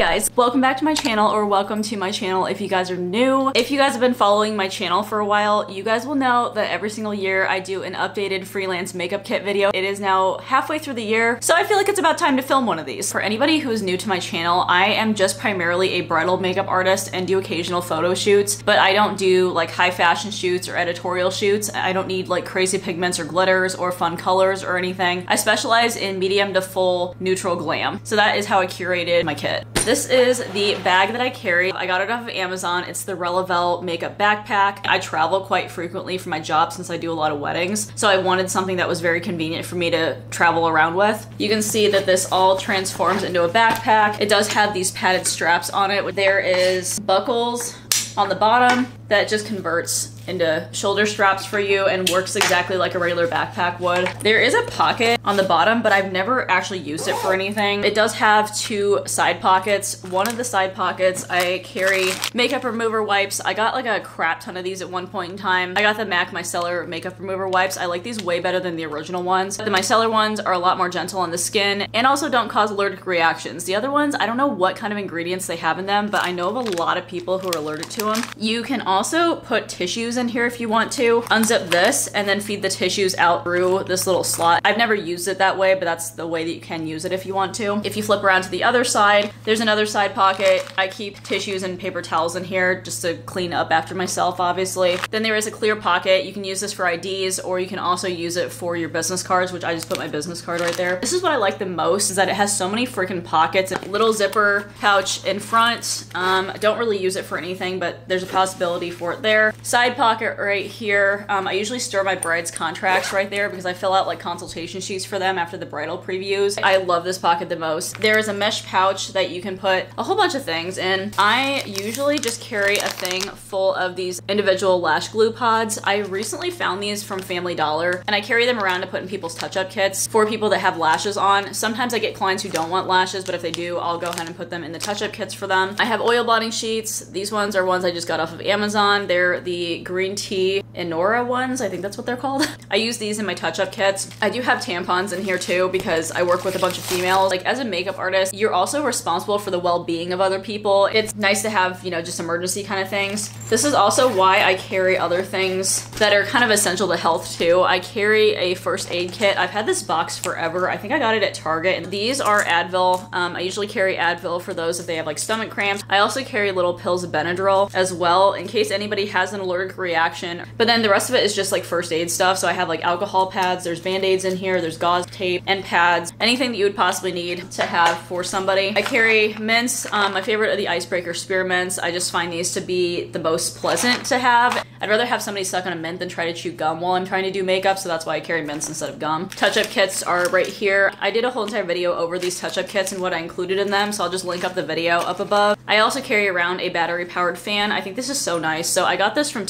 guys, welcome back to my channel or welcome to my channel if you guys are new. If you guys have been following my channel for a while, you guys will know that every single year I do an updated freelance makeup kit video. It is now halfway through the year, so I feel like it's about time to film one of these. For anybody who is new to my channel, I am just primarily a bridal makeup artist and do occasional photo shoots, but I don't do like high fashion shoots or editorial shoots. I don't need like crazy pigments or glitters or fun colors or anything. I specialize in medium to full neutral glam. So that is how I curated my kit. This is the bag that I carry. I got it off of Amazon. It's the Relavel makeup backpack. I travel quite frequently for my job since I do a lot of weddings. So I wanted something that was very convenient for me to travel around with. You can see that this all transforms into a backpack. It does have these padded straps on it. There is buckles on the bottom that just converts into shoulder straps for you and works exactly like a regular backpack would. There is a pocket on the bottom, but I've never actually used it for anything. It does have two side pockets. One of the side pockets, I carry makeup remover wipes. I got like a crap ton of these at one point in time. I got the MAC Micellar makeup remover wipes. I like these way better than the original ones. The micellar ones are a lot more gentle on the skin and also don't cause allergic reactions. The other ones, I don't know what kind of ingredients they have in them, but I know of a lot of people who are allergic to them. You can also put tissues in here if you want to. Unzip this and then feed the tissues out through this little slot. I've never used it that way, but that's the way that you can use it if you want to. If you flip around to the other side, there's another side pocket. I keep tissues and paper towels in here just to clean up after myself, obviously. Then there is a clear pocket. You can use this for IDs or you can also use it for your business cards, which I just put my business card right there. This is what I like the most is that it has so many freaking pockets. Little zipper pouch in front. Um, I don't really use it for anything, but there's a possibility for it there. Side pocket right here. Um, I usually store my bride's contracts right there because I fill out like consultation sheets for them after the bridal previews. I love this pocket the most. There is a mesh pouch that you can put a whole bunch of things in. I usually just carry a thing full of these individual lash glue pods. I recently found these from Family Dollar and I carry them around to put in people's touch-up kits for people that have lashes on. Sometimes I get clients who don't want lashes, but if they do, I'll go ahead and put them in the touch-up kits for them. I have oil blotting sheets. These ones are ones I just got off of Amazon. They're the green tea Enora ones. I think that's what they're called. I use these in my touch-up kits. I do have tampons in here too because I work with a bunch of females. Like as a makeup artist, you're also responsible for the well-being of other people. It's nice to have, you know, just emergency kind of things. This is also why I carry other things that are kind of essential to health too. I carry a first aid kit. I've had this box forever. I think I got it at Target. And these are Advil. Um, I usually carry Advil for those if they have like stomach cramps. I also carry little pills of Benadryl as well in case anybody has an allergic reaction. But then the rest of it is just like first aid stuff. So I have like alcohol pads, there's band-aids in here, there's gauze tape and pads, anything that you would possibly need to have for somebody. I carry mints. Um, my favorite are the icebreaker spearmints. I just find these to be the most pleasant to have. I'd rather have somebody suck on a mint than try to chew gum while I'm trying to do makeup. So that's why I carry mints instead of gum. Touch-up kits are right here. I did a whole entire video over these touch-up kits and what I included in them. So I'll just link up the video up above. I also carry around a battery powered fan. I think this is so nice. So I got this from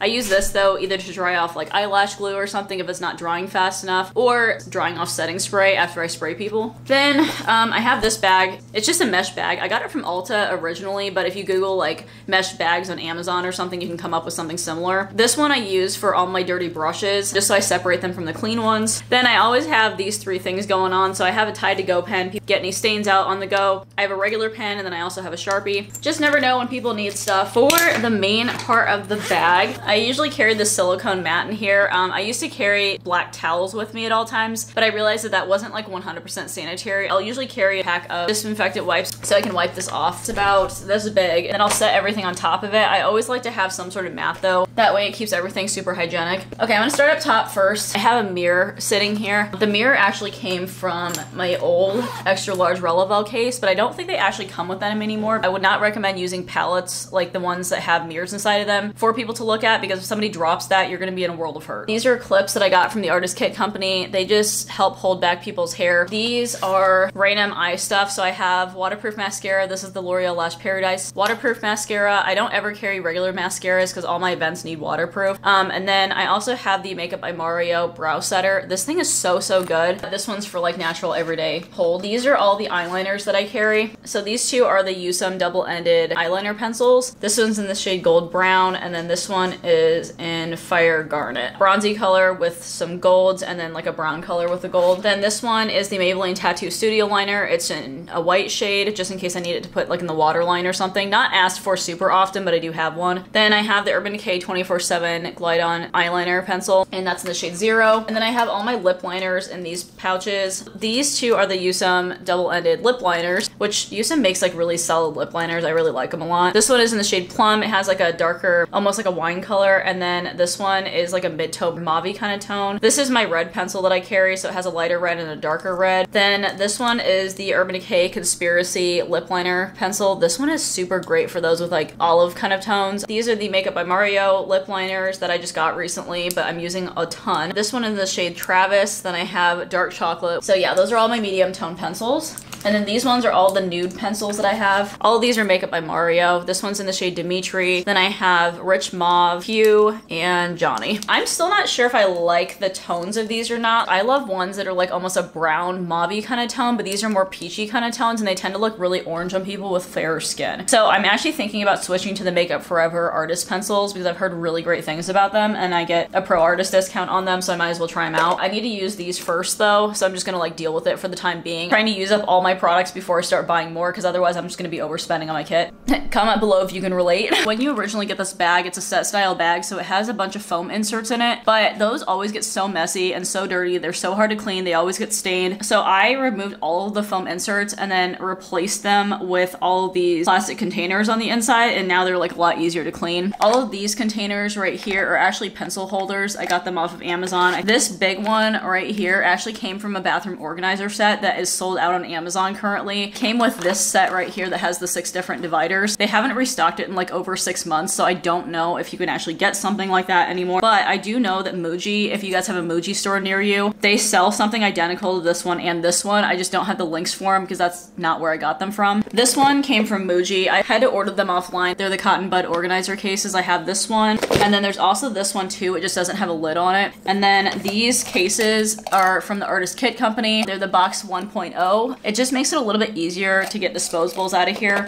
I use this though either to dry off like eyelash glue or something if it's not drying fast enough or drying off setting spray after I spray people. Then um, I have this bag. It's just a mesh bag. I got it from Ulta originally, but if you Google like mesh bags on Amazon or something, you can come up with something similar. This one I use for all my dirty brushes just so I separate them from the clean ones. Then I always have these three things going on. So I have a Tide to Go pen, get any stains out on the go. I have a regular pen and then I also have a Sharpie. Just never know when people need stuff. For the main part of the bag, I usually carry the silicone mat in here. Um, I used to carry black towels with me at all times, but I realized that that wasn't like 100% sanitary. I'll usually carry a pack of disinfectant wipes so I can wipe this off. It's about this big, and then I'll set everything on top of it. I always like to have some sort of mat though. That way it keeps everything super hygienic. Okay, I'm gonna start up top first. I have a mirror sitting here. The mirror actually came from my old extra large Relavel case, but I don't think they actually come with them anymore. I would not recommend using palettes like the ones that have mirrors inside of them for people to look at because if somebody drops that, you're gonna be in a world of hurt. These are clips that I got from the Artist Kit Company. They just help hold back people's hair. These are Rain eye stuff. So I have waterproof mascara. This is the L'Oreal Lash Paradise waterproof mascara. I don't ever carry regular mascaras because all my events need waterproof. Um, and then I also have the Makeup by Mario Brow Setter. This thing is so, so good. This one's for like natural everyday hold. These are all the eyeliners that I carry. So these two are the Usum double-ended eyeliner pencils. This one's in the shade Gold Brown, and then this one is in Fire Garnet. Bronzy color with some golds, and then like a brown color with the gold. Then this one is the Maybelline Tattoo Studio Liner. It's in a white shade, just in case I need it to put like in the waterline or something. Not asked for super often, but I do have one. Then I have the Urban Decay 24-7 Glide On Eyeliner Pencil, and that's in the shade Zero. And then I have all my lip liners in these pouches. These two are the Usum double-ended lip liners, which Usum makes like really solid lip liners. I really like them a lot. This one is in the shade Plum. It has like a darker, almost like a wine color. And then this one is like a mid-taupe mauve kind of tone. This is my red pencil that I carry, so it has a lighter red and a darker red. Then this one is the Urban Decay Conspiracy Lip Liner Pencil. This one is super great for those with like olive kind of tones. These are the Makeup by Mario lip liners that I just got recently, but I'm using a ton. This one in the shade Travis. Then I have Dark Chocolate. So yeah, those are all my medium tone pencils. And then these ones are all the nude pencils that I have. All these are Makeup by Mario. This one's in the shade Dimitri. Then I have Rich Mauve, Hue, and Johnny. I'm still not sure if I like the tones of these or not. I love ones that are like almost a brown mauve kind of tone, but these are more peachy kind of tones and they tend to look really orange on people with fairer skin. So I'm actually thinking about switching to the Makeup Forever artist pencils because I've heard really great things about them and I get a pro artist discount on them, so I might as well try them out. I need to use these first though, so I'm just gonna like deal with it for the time being. trying to use up all my products before I start buying more because otherwise I'm just to be overspending on my kit. Comment below if you can relate. when you originally get this bag, it's a set style bag, so it has a bunch of foam inserts in it, but those always get so messy and so dirty. They're so hard to clean. They always get stained. So I removed all of the foam inserts and then replaced them with all these plastic containers on the inside, and now they're like a lot easier to clean. All of these containers right here are actually pencil holders. I got them off of Amazon. This big one right here actually came from a bathroom organizer set that is sold out on Amazon currently currently. Came with this set right here that has the six different dividers. They haven't restocked it in like over six months, so I don't know if you can actually get something like that anymore. But I do know that Muji, if you guys have a Muji store near you, they sell something identical to this one and this one. I just don't have the links for them because that's not where I got them from. This one came from Muji. I had to order them offline. They're the cotton bud organizer cases. I have this one. And then there's also this one too. It just doesn't have a lid on it. And then these cases are from the Artist Kit Company. They're the box 1.0. It just makes it a little bit easier to get disposables out of here.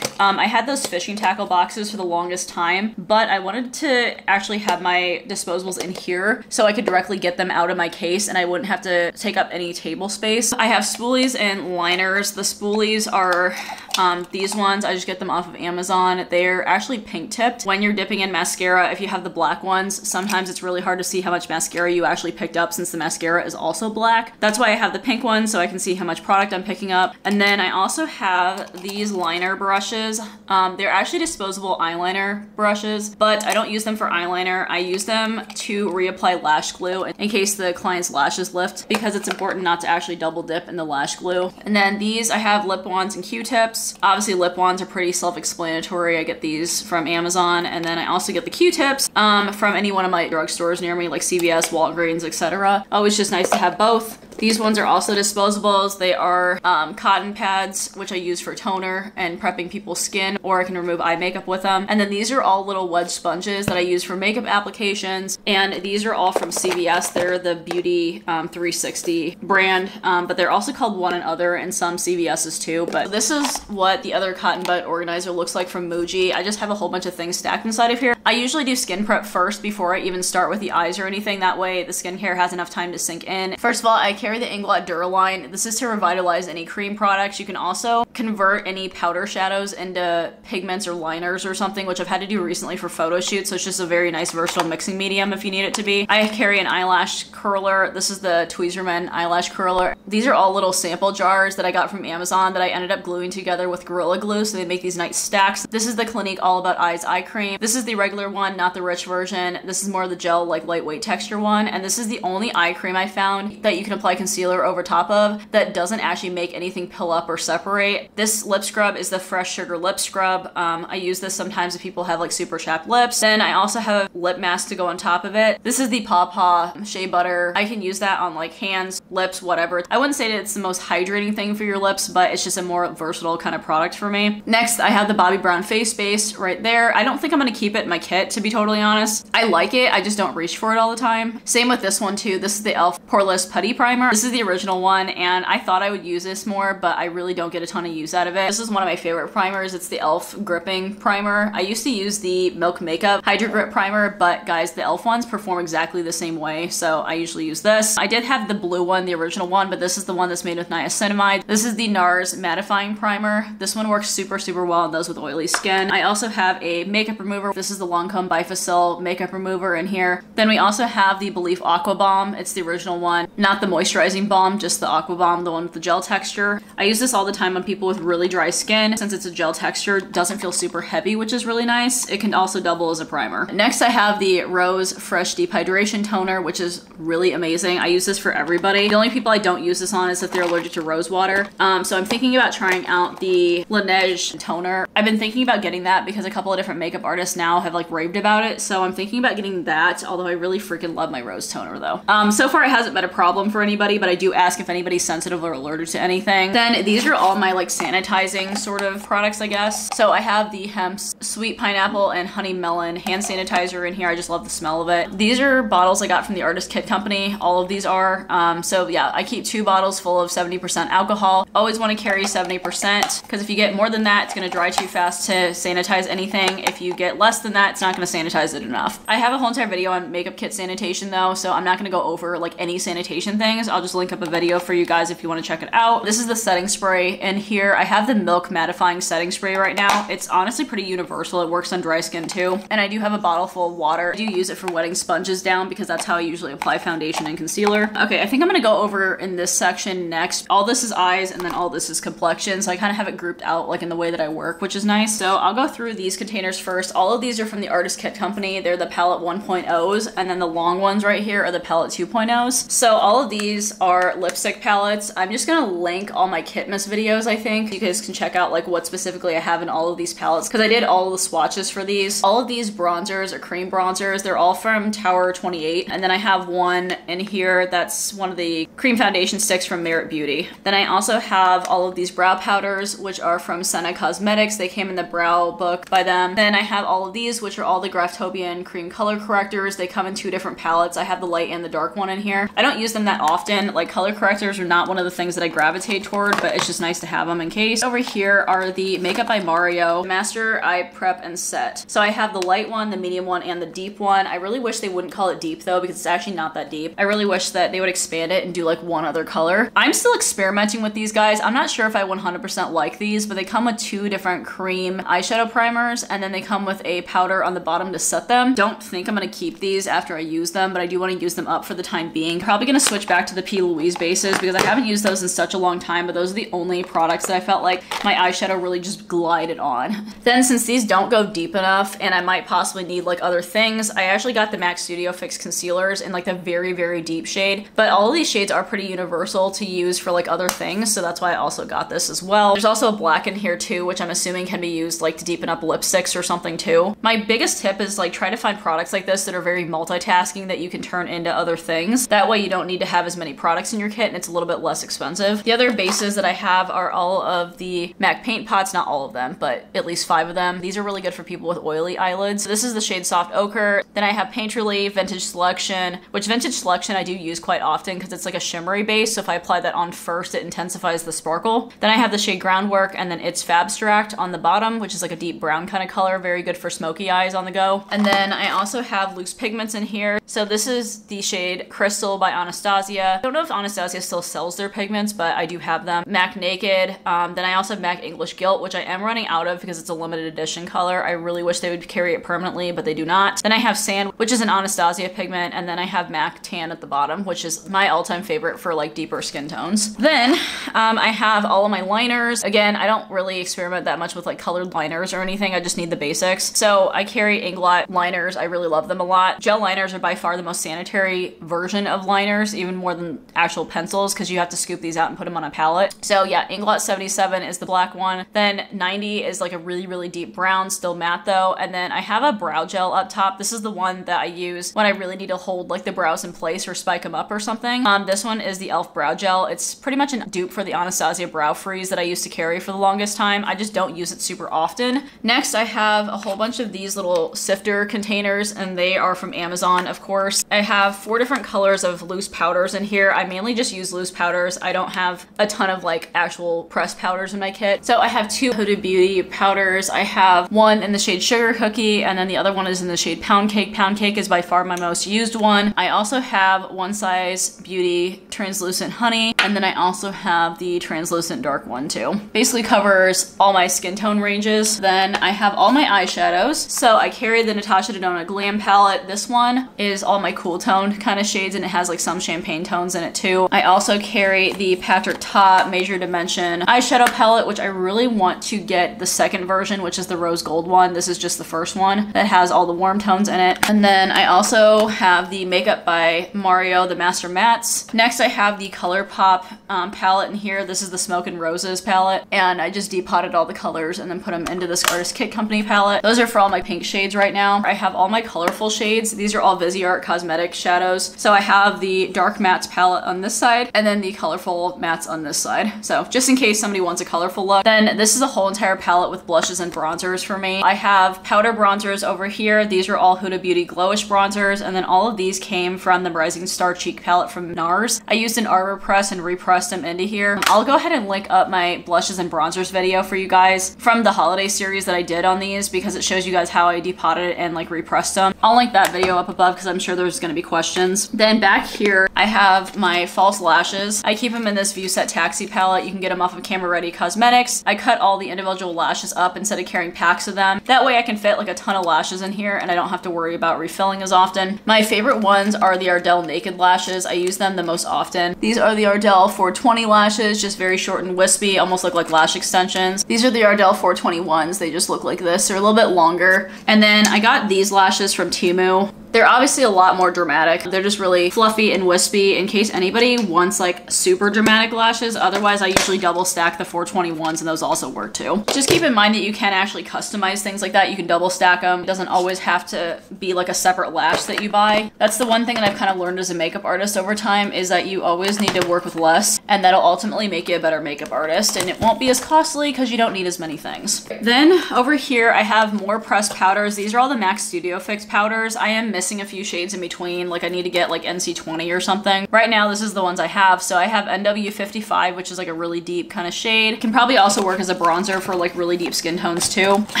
Um, I had those fishing tackle boxes for the longest time, but I wanted to actually have my disposables in here so I could directly get them out of my case and I wouldn't have to take up any table space. I have spoolies and liners. The spoolies are um, these ones, I just get them off of Amazon. They're actually pink tipped. When you're dipping in mascara, if you have the black ones, sometimes it's really hard to see how much mascara you actually picked up since the mascara is also black. That's why I have the pink ones so I can see how much product I'm picking up. And then I also have these liner brushes. Um, they're actually disposable eyeliner brushes, but I don't use them for eyeliner. I use them to reapply lash glue in case the client's lashes lift because it's important not to actually double dip in the lash glue. And then these, I have lip wands and Q-tips. Obviously lip wands are pretty self-explanatory. I get these from Amazon and then I also get the Q-tips um, from any one of my drugstores near me like CVS, Walgreens, etc. Always just nice to have both. These ones are also disposables. They are um, cotton pads, which I use for toner and prepping people's skin, or I can remove eye makeup with them. And then these are all little wedge sponges that I use for makeup applications. And these are all from CVS. They're the Beauty um, 360 brand, um, but they're also called One and Other in some CVS's too. But this is what the other cotton bud organizer looks like from Muji. I just have a whole bunch of things stacked inside of here. I usually do skin prep first before I even start with the eyes or anything. That way the skincare has enough time to sink in. First of all, I carry the Inglot Duraline. This is to revitalize any cream products. You can also convert any powder shadows into pigments or liners or something, which I've had to do recently for photo shoots. So it's just a very nice versatile mixing medium if you need it to be. I carry an eyelash curler. This is the Tweezerman eyelash curler. These are all little sample jars that I got from Amazon that I ended up gluing together with Gorilla Glue. So they make these nice stacks. This is the Clinique All About Eyes eye cream. This is the regular one, not the rich version. This is more of the gel, like lightweight texture one. And this is the only eye cream I found that you can apply concealer over top of that doesn't actually make anything pill up or separate. This lip scrub is the Fresh Sugar Lip Scrub. Um, I use this sometimes if people have like super chapped lips. Then I also have a lip mask to go on top of it. This is the Paw Paw Shea Butter. I can use that on like hands, lips, whatever. I wouldn't say that it's the most hydrating thing for your lips, but it's just a more versatile kind of product for me. Next, I have the Bobbi Brown Face Base right there. I don't think I'm gonna keep it in my kit, to be totally honest. I like it, I just don't reach for it all the time. Same with this one too. This is the e.l.f. Poreless Putty Primer. This is the original one, and I thought I would use this more, but I really don't get a ton of use out of it. This is one of my favorite primers. It's the e.l.f. Gripping Primer. I used to use the Milk Makeup Hydro Grip Primer, but guys, the e.l.f. ones perform exactly the same way, so I usually use this. I did have the blue one, the original one, but this is the one that's made with niacinamide. This is the NARS Mattifying Primer. This one works super, super well on those with oily skin. I also have a makeup remover. This is the Lancome Bifacil makeup remover in here. Then we also have the Belief Aqua Balm. It's the original one, not the moisturizing balm, just the Aqua Balm, the one with the gel texture. I use this all the time on people with really dry skin. Since it's a gel texture, doesn't feel super heavy, which is really nice. It can also double as a primer. Next, I have the Rose Fresh Deep Hydration Toner, which is really amazing. I use this for everybody. The only people I don't use this on is if they're allergic to rose water. Um, so I'm thinking about trying out the Laneige toner. I've been thinking about getting that because a couple of different makeup artists now have like raved about it. So I'm thinking about getting that, although I really freaking love my rose toner though. Um, so far it hasn't been a problem for anybody, but I do ask if anybody's sensitive or allergic to anything. Then these are all my like sanitizing sort of products, I guess. So I have the Hempz Sweet Pineapple and Honey Melon hand sanitizer in here. I just love the smell of it. These are bottles I got from the Artist Kit Company. All of these are. Um, so yeah, I keep two bottles full of 70% alcohol. Always want to carry 70% because if you get more than that, it's going to dry too fast to sanitize anything. If you get less than that, it's not going to sanitize it enough. I have a whole entire video on makeup kit sanitation though, so I'm not going to go over like any sanitation things. I'll just link up a video for you guys if you want to check it out. This is the setting spray and here I have the Milk Mattifying Setting Spray right now. It's honestly pretty universal. It works on dry skin too. And I do have a bottle full of water. I do use it for wetting sponges down because that's how I usually apply foundation and concealer. Okay, I think I'm to go over in this section next. All this is eyes and then all this is complexion. So I kind of have it grouped out like in the way that I work, which is nice. So I'll go through these containers first. All of these are from the Artist Kit Company. They're the palette 1.0s and then the long ones right here are the palette 2.0s. So all of these are lipstick palettes. I'm just to link all my Kitmas videos, I think. You guys can check out like what specifically I have in all of these palettes because I did all the swatches for these. All of these bronzers are cream bronzers. They're all from Tower 28. And then I have one in here that's one of the cream foundation sticks from Merit Beauty. Then I also have all of these brow powders, which are from Senna Cosmetics. They came in the brow book by them. Then I have all of these, which are all the Graftobian cream color correctors. They come in two different palettes. I have the light and the dark one in here. I don't use them that often. Like color correctors are not one of the things that I gravitate toward, but it's just nice to have them in case. Over here are the Makeup by Mario Master Eye Prep and Set. So I have the light one, the medium one, and the deep one. I really wish they wouldn't call it deep though, because it's actually not that deep. I really wish that they would expand it and do like one other color. I'm still experimenting with these guys. I'm not sure if I 100% like these, but they come with two different cream eyeshadow primers, and then they come with a powder on the bottom to set them. Don't think I'm gonna keep these after I use them, but I do wanna use them up for the time being. Probably gonna switch back to the P. Louise bases because I haven't used those in such a long time, but those are the only products that I felt like my eyeshadow really just glided on. Then since these don't go deep enough and I might possibly need like other things, I actually got the MAC Studio Fix concealers in like the very, very deep shade. But all of these shades are pretty universal to use for like other things, so that's why I also got this as well. There's also a black in here too, which I'm assuming can be used like to deepen up lipsticks or something too. My biggest tip is like try to find products like this that are very multitasking that you can turn into other things. That way you don't need to have as many products in your kit and it's a little bit less expensive. The other bases that I have are all of the MAC paint pots, not all of them, but at least five of them. These are really good for people with oily eyelids. This is the shade Soft Ochre. Then I have Paint Relief, Vintage Selection, which Vintage Selection I do use quite often because it's like a shimmery base. So if I apply that on first, it intensifies the sparkle. Then I have the shade Groundwork and then it's Fabstract on the bottom, which is like a deep brown kind of color. Very good for smoky eyes on the go. And then I also have loose pigments in here. So this is the shade Crystal by Anastasia. I don't know if Anastasia still sells their pigments, but I do have them. MAC Naked. Um, then I also have MAC English Gilt, which I am running out of because it's a limited edition color. I really wish they would carry it permanently, but they do not. Then I have Sand, which is an Anastasia pigment. And then I have MAC Tan at the bottom, which is my all-time favorite for like deeper skin tones. Then um, I have all of my liners. Again, I don't really experiment that much with like colored liners or anything. I just need the basics. So I carry Inglot liners. I really love them a lot. Gel liners are by far the most sanitary version of liners even more than actual pencils because you have to scoop these out and put them on a palette. So yeah, Inglot 77 is the black one. Then 90 is like a really, really deep brown, still matte though. And then I have a brow gel up top. This is the one that I use when I really need to hold like the brows in place or spike them up or something. Um, this one is the e.l.f. brow gel. It's pretty much a dupe for the Anastasia brow freeze that I used to carry for the longest time. I just don't use it super often. Next, I have a whole bunch of these little sifter containers and they are from Amazon, of course. I have four different colors of loose powders in here. I mainly just use loose powders. I don't have a ton of like actual powders in my kit. So I have two Huda Beauty powders. I have one in the shade Sugar Cookie and then the other one is in the shade Pound Cake. Pound Cake is by far my most used one. I also have One Size Beauty Translucent Honey and then I also have the translucent dark one too. Basically covers all my skin tone ranges. Then I have all my eyeshadows. So I carry the Natasha Denona Glam palette. This one is all my cool tone kind of shades and it has like some champagne tones in it too. I also carry the Patrick Ta Major Dimension eyeshadow palette, which I really want to get the second version, which is the rose gold one. This is just the first one that has all the warm tones in it. And then I also have the Makeup by Mario, the Master Mattes. Next, I have the ColourPop um, palette in here. This is the Smoke and Roses palette. And I just depotted all the colors and then put them into this Artist Kit Company palette. Those are for all my pink shades right now. I have all my colorful shades. These are all Viseart Cosmetic shadows. So I have the Dark Mattes palette on this side and then the colorful mattes on this side. So just in case somebody wants a colorful look. Then this is a whole entire palette with blushes and bronzers for me. I have powder bronzers over here. These are all Huda Beauty Glowish bronzers. And then all of these came from the Rising Star Cheek palette from NARS. I used an arbor press and repressed them into here. I'll go ahead and link up my blushes and bronzers video for you guys from the holiday series that I did on these because it shows you guys how I depotted and like repressed them. I'll link that video up above because I'm sure there's going to be questions. Then back here, I have my false lashes. I keep them in this Vueset Taxi palette. You can get them off of Camera Ready Cosmetics. I cut all the individual lashes up instead of carrying packs of them. That way I can fit like a ton of lashes in here and I don't have to worry about refilling as often. My favorite ones are the Ardell Naked Lashes. I use them the most often. These are the Ardell 420 lashes, just very short and wispy, almost look like lash extensions. These are the Ardell 421s. They just look like this. They're a little bit longer. And then I got these lashes from Temu. They're obviously a lot more dramatic. They're just really fluffy and wispy in case anybody wants like super dramatic lashes. Otherwise, I usually double stack the 421s and those also work too. Just keep in mind that you can actually customize things like that. You can double stack them. It doesn't always have to be like a separate lash that you buy. That's the one thing that I've kind of learned as a makeup artist over time is that you always need to work with less and that'll ultimately make you a better makeup artist and it won't be as costly because you don't need as many things. Then over here, I have more pressed powders. These are all the MAC Studio Fix powders. I am missing a few shades in between. Like I need to get like NC20 or something. Right now, this is the ones I have. So I have NW55, which is like a really deep kind of shade. Can probably also work as a bronzer for like really deep skin tones too. I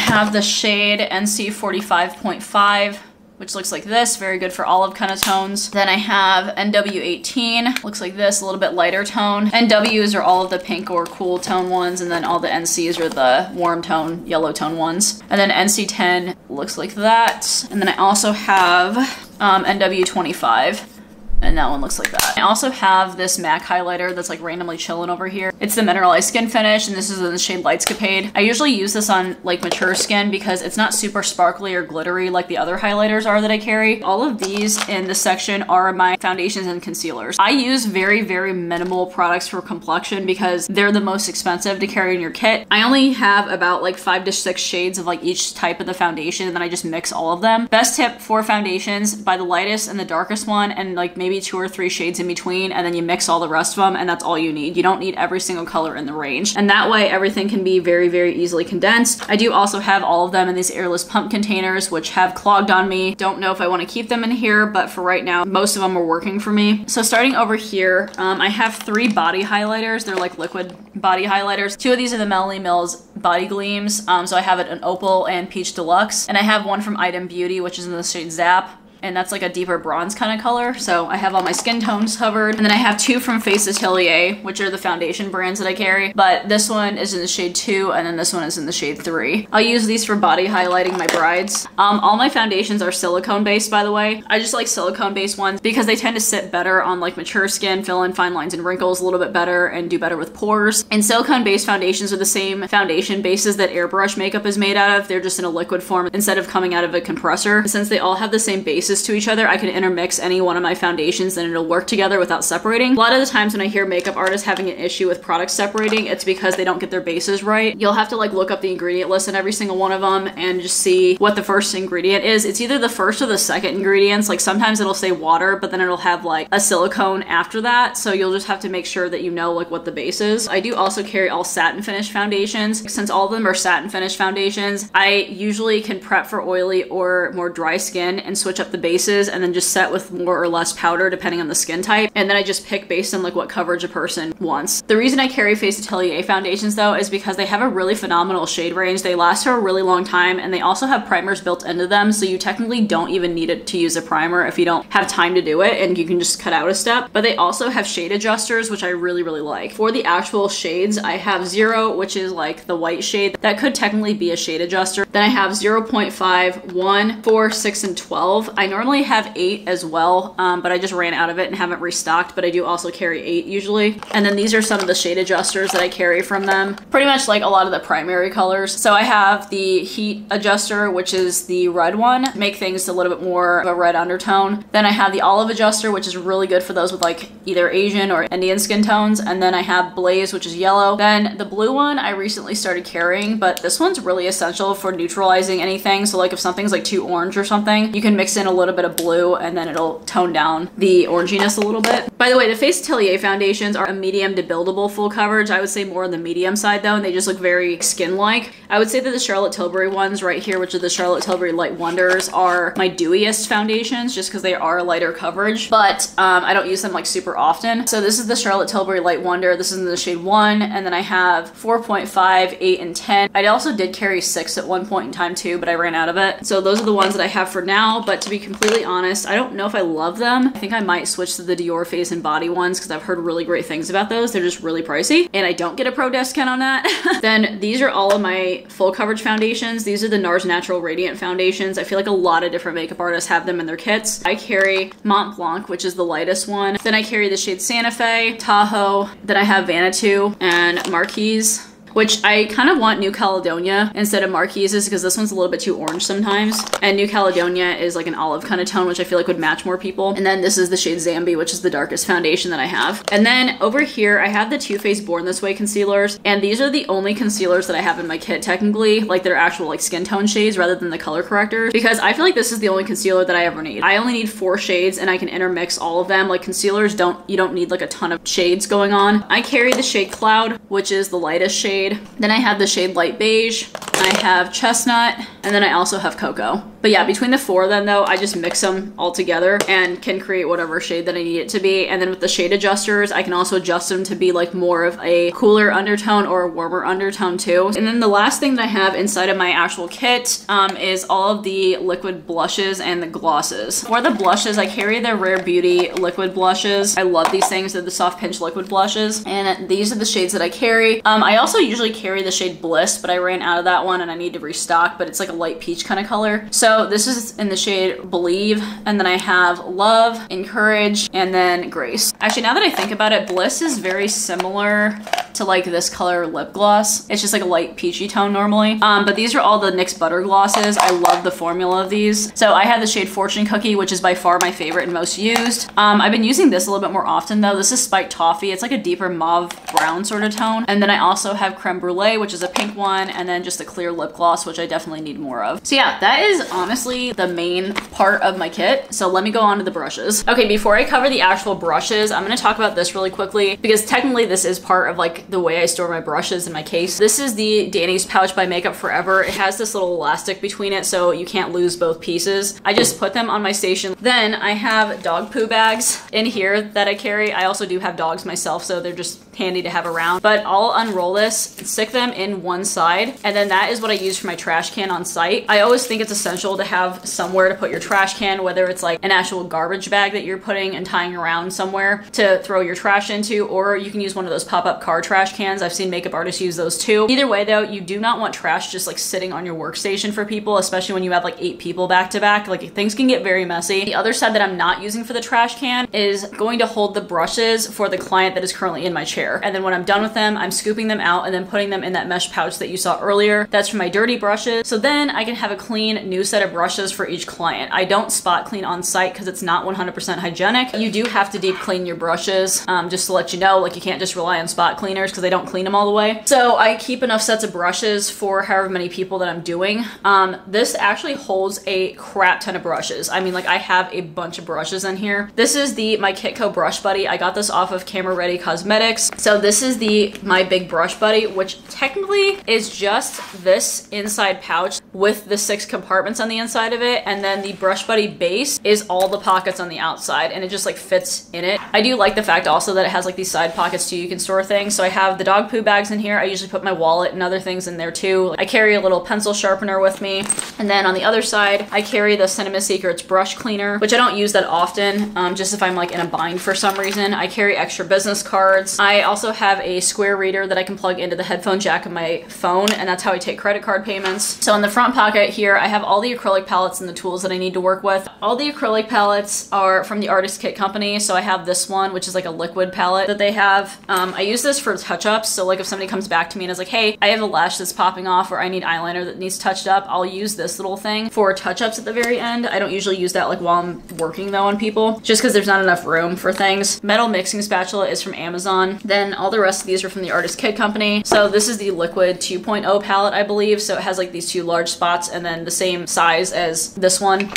have the shade NC45.5 which looks like this, very good for olive kind of tones. Then I have NW18, looks like this, a little bit lighter tone. NWs are all of the pink or cool tone ones, and then all the NCs are the warm tone, yellow tone ones. And then NC10 looks like that. And then I also have um, NW25 and that one looks like that. I also have this MAC highlighter that's like randomly chilling over here. It's the Mineralized Skin Finish, and this is in the shade Lightscapade. I usually use this on like mature skin because it's not super sparkly or glittery like the other highlighters are that I carry. All of these in this section are my foundations and concealers. I use very, very minimal products for complexion because they're the most expensive to carry in your kit. I only have about like five to six shades of like each type of the foundation, and then I just mix all of them. Best tip for foundations, buy the lightest and the darkest one, and like maybe two or three shades in between and then you mix all the rest of them and that's all you need. You don't need every single color in the range. And that way everything can be very, very easily condensed. I do also have all of them in these airless pump containers which have clogged on me. Don't know if I want to keep them in here, but for right now, most of them are working for me. So starting over here, um, I have three body highlighters. They're like liquid body highlighters. Two of these are the Melanie Mills Body Gleams. Um, so I have it an Opal and Peach Deluxe. And I have one from Item Beauty, which is in the shade Zap and that's like a deeper bronze kind of color. So I have all my skin tones covered. And then I have two from Face Atelier, which are the foundation brands that I carry. But this one is in the shade two, and then this one is in the shade three. I'll use these for body highlighting my brides. Um, all my foundations are silicone based, by the way. I just like silicone based ones because they tend to sit better on like mature skin, fill in fine lines and wrinkles a little bit better, and do better with pores. And silicone based foundations are the same foundation bases that airbrush makeup is made out of. They're just in a liquid form instead of coming out of a compressor. Since they all have the same bases to each other, I can intermix any one of my foundations and it'll work together without separating. A lot of the times when I hear makeup artists having an issue with products separating, it's because they don't get their bases right. You'll have to like look up the ingredient list in every single one of them and just see what the first ingredient is. It's either the first or the second ingredients. Like sometimes it'll say water, but then it'll have like a silicone after that. So you'll just have to make sure that you know like what the base is. I do also carry all satin finish foundations. Since all of them are satin finish foundations, I usually can prep for oily or more dry skin and switch up the bases and then just set with more or less powder depending on the skin type. And then I just pick based on like what coverage a person wants. The reason I carry Face Atelier foundations though is because they have a really phenomenal shade range. They last for a really long time and they also have primers built into them. So you technically don't even need it to use a primer if you don't have time to do it and you can just cut out a step. But they also have shade adjusters, which I really, really like. For the actual shades, I have zero, which is like the white shade. That could technically be a shade adjuster. Then I have 0.5, 1, 4, 6, and 12. I normally have 8 as well, um, but I just ran out of it and haven't restocked, but I do also carry 8 usually. And then these are some of the shade adjusters that I carry from them. Pretty much like a lot of the primary colors. So I have the heat adjuster, which is the red one, make things a little bit more of a red undertone. Then I have the olive adjuster, which is really good for those with like either Asian or Indian skin tones. And then I have Blaze, which is yellow. Then the blue one I recently started carrying, but this one's really essential for neutralizing anything. So like if something's like too orange or something, you can mix in a little bit of blue and then it'll tone down the oranginess a little bit. By the way, the Face Atelier foundations are a medium to buildable full coverage. I would say more on the medium side though, and they just look very skin-like. I would say that the Charlotte Tilbury ones right here, which are the Charlotte Tilbury Light Wonders, are my dewiest foundations just because they are lighter coverage, but um, I don't use them like super often. So this is the Charlotte Tilbury Light Wonder. This is in the shade 1, and then I have 4.5, 8, and 10. I also did carry 6 at one point in time too, but I ran out of it. So those are the ones that I have for now, but to be completely honest, I don't know if I love them. I think I might switch to the Dior Face and Body ones because I've heard really great things about those. They're just really pricey, and I don't get a pro discount on that. then these are all of my full coverage foundations. These are the NARS Natural Radiant foundations. I feel like a lot of different makeup artists have them in their kits. I carry Mont Blanc, which is the lightest one. Then I carry the shade Santa Fe, Tahoe. Then I have Vanuatu and Marquise which I kind of want New Caledonia instead of Marquise's because this one's a little bit too orange sometimes. And New Caledonia is like an olive kind of tone, which I feel like would match more people. And then this is the shade Zambie, which is the darkest foundation that I have. And then over here, I have the Too Faced Born This Way concealers. And these are the only concealers that I have in my kit, technically. Like they're actual like skin tone shades rather than the color correctors. Because I feel like this is the only concealer that I ever need. I only need four shades and I can intermix all of them. Like concealers don't, you don't need like a ton of shades going on. I carry the shade Cloud, which is the lightest shade. Then I have the shade Light Beige. I have Chestnut, and then I also have Cocoa. But yeah, between the four of them though, I just mix them all together and can create whatever shade that I need it to be. And then with the shade adjusters, I can also adjust them to be like more of a cooler undertone or a warmer undertone too. And then the last thing that I have inside of my actual kit um, is all of the liquid blushes and the glosses. For the blushes, I carry the Rare Beauty liquid blushes. I love these things. They're the soft pinch liquid blushes. And these are the shades that I carry. Um, I also usually carry the shade Bliss, but I ran out of that one and I need to restock, but it's like a light peach kind of color. So this is in the shade Believe, and then I have Love, Encourage, and then Grace. Actually, now that I think about it, Bliss is very similar to like this color lip gloss. It's just like a light peachy tone normally. Um, but these are all the NYX Butter Glosses. I love the formula of these. So I have the shade Fortune Cookie, which is by far my favorite and most used. Um, I've been using this a little bit more often though. This is Spiked Toffee. It's like a deeper mauve brown sort of tone. And then I also have Creme Brulee, which is a pink one, and then just a clear lip gloss, which I definitely need more of. So yeah, that is honestly the main part of my kit. So let me go on to the brushes. Okay, before I cover the actual brushes, I'm gonna talk about this really quickly because technically this is part of like the way I store my brushes in my case. This is the Dany's Pouch by Makeup Forever. It has this little elastic between it so you can't lose both pieces. I just put them on my station. Then I have dog poo bags in here that I carry. I also do have dogs myself so they're just handy to have around. But I'll unroll this, stick them in one side, and then that is what I use for my trash can on site. I always think it's essential to have somewhere to put your trash can, whether it's like an actual garbage bag that you're putting and tying around somewhere to throw your trash into, or you can use one of those pop-up car trash trash cans. I've seen makeup artists use those too. Either way though, you do not want trash just like sitting on your workstation for people, especially when you have like eight people back to back. Like things can get very messy. The other side that I'm not using for the trash can is going to hold the brushes for the client that is currently in my chair. And then when I'm done with them, I'm scooping them out and then putting them in that mesh pouch that you saw earlier. That's for my dirty brushes. So then I can have a clean new set of brushes for each client. I don't spot clean on site because it's not 100% hygienic. You do have to deep clean your brushes um, just to let you know, like you can't just rely on spot cleaners because they don't clean them all the way. So I keep enough sets of brushes for however many people that I'm doing. Um, this actually holds a crap ton of brushes. I mean, like I have a bunch of brushes in here. This is the MYKITCO Brush Buddy. I got this off of Camera Ready Cosmetics. So this is the My Big Brush Buddy, which technically is just this inside pouch with the six compartments on the inside of it. And then the Brush Buddy base is all the pockets on the outside and it just like fits in it. I do like the fact also that it has like these side pockets too. You can store things. So I have the dog poo bags in here. I usually put my wallet and other things in there too. I carry a little pencil sharpener with me. And then on the other side, I carry the Cinema Secrets brush cleaner, which I don't use that often, um, just if I'm like in a bind for some reason. I carry extra business cards. I also have a square reader that I can plug into the headphone jack of my phone, and that's how I take credit card payments. So in the front pocket here, I have all the acrylic palettes and the tools that I need to work with. All the acrylic palettes are from the Artist Kit Company. So I have this one, which is like a liquid palette that they have. Um, I use this for touch-ups. So like if somebody comes back to me and is like, hey, I have a lash that's popping off or I need eyeliner that needs touched up, I'll use this little thing for touch-ups at the very end. I don't usually use that like while I'm working though on people, just because there's not enough room for things. Metal mixing spatula is from Amazon. Then all the rest of these are from the Artist Kit Company. So this is the liquid 2.0 palette, I believe. So it has like these two large spots and then the same size as this one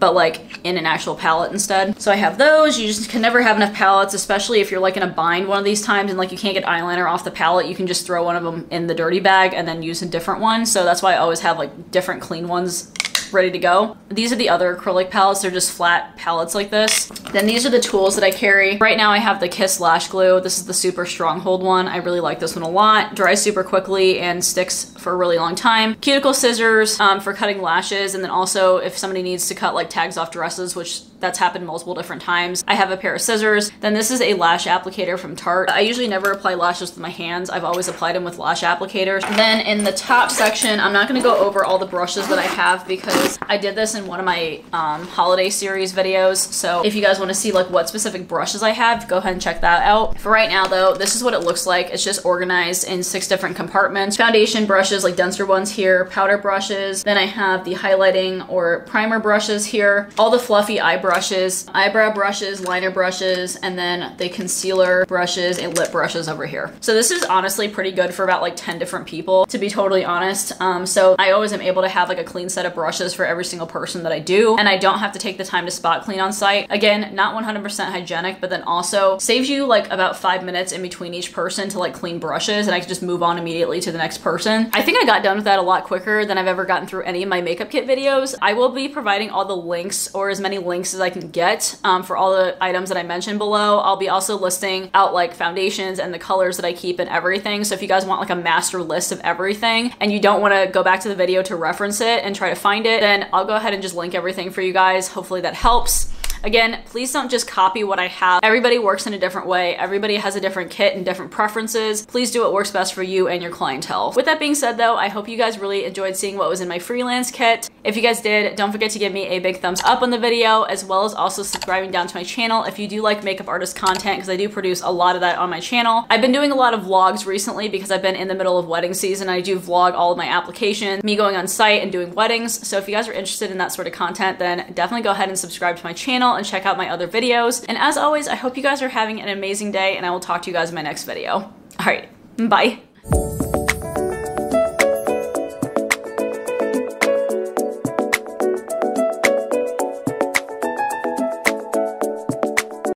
but like in an actual palette instead. So I have those. You just can never have enough palettes, especially if you're like in a bind one of these times and like you can't get eyeliner off the palette. You can just throw one of them in the dirty bag and then use a different one. So that's why I always have like different clean ones ready to go. These are the other acrylic palettes. They're just flat palettes like this. Then these are the tools that I carry. Right now I have the Kiss Lash Glue. This is the super stronghold one. I really like this one a lot. Dries super quickly and sticks for a really long time. Cuticle scissors um, for cutting lashes. And then also if somebody needs to cut like tags off dresses, which that's happened multiple different times. I have a pair of scissors. Then this is a lash applicator from Tarte. I usually never apply lashes with my hands. I've always applied them with lash applicators. Then in the top section, I'm not gonna go over all the brushes that I have because I did this in one of my um, holiday series videos. So if you guys wanna see like what specific brushes I have, go ahead and check that out. For right now though, this is what it looks like. It's just organized in six different compartments. Foundation brushes, like denser ones here, powder brushes. Then I have the highlighting or primer brushes here, all the fluffy eye brushes, eyebrow brushes, liner brushes, and then the concealer brushes and lip brushes over here. So this is honestly pretty good for about like 10 different people, to be totally honest. Um, so I always am able to have like a clean set of brushes for every single person that I do, and I don't have to take the time to spot clean on site. Again, not 100% hygienic, but then also saves you like about five minutes in between each person to like clean brushes, and I can just move on immediately to the next person. I think I got done with that a lot quicker than I've ever gotten through any of my makeup kit videos. I will be providing all the links or as many links as I can get um, for all the items that I mentioned below. I'll be also listing out like foundations and the colors that I keep and everything. So if you guys want like a master list of everything and you don't want to go back to the video to reference it and try to find it, then I'll go ahead and just link everything for you guys. Hopefully that helps. Again, please don't just copy what I have. Everybody works in a different way. Everybody has a different kit and different preferences. Please do what works best for you and your clientele. With that being said though, I hope you guys really enjoyed seeing what was in my freelance kit. If you guys did, don't forget to give me a big thumbs up on the video as well as also subscribing down to my channel if you do like makeup artist content because I do produce a lot of that on my channel. I've been doing a lot of vlogs recently because I've been in the middle of wedding season. I do vlog all of my applications, me going on site and doing weddings. So if you guys are interested in that sort of content, then definitely go ahead and subscribe to my channel and check out my other videos. And as always, I hope you guys are having an amazing day and I will talk to you guys in my next video. All right, bye.